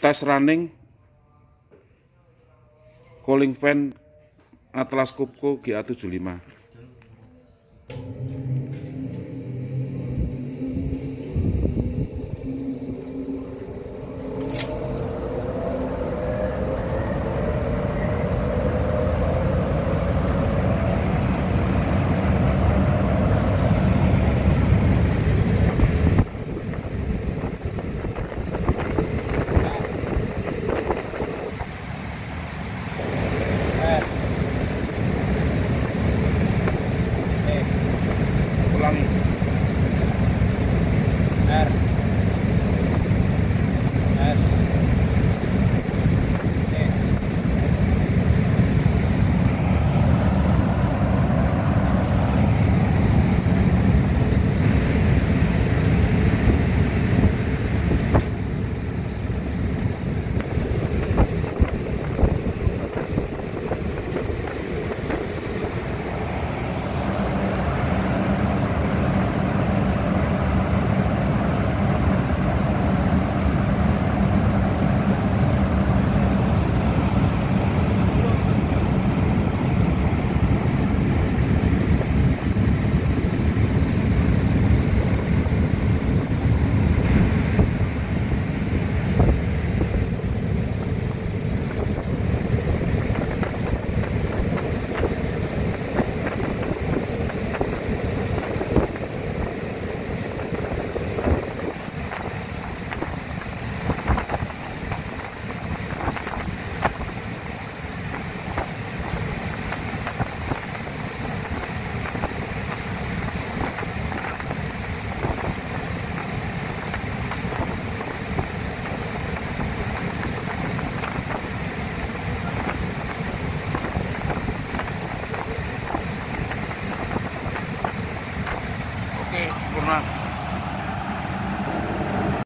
tes running cooling fan Atlas Copco GA75 por nada.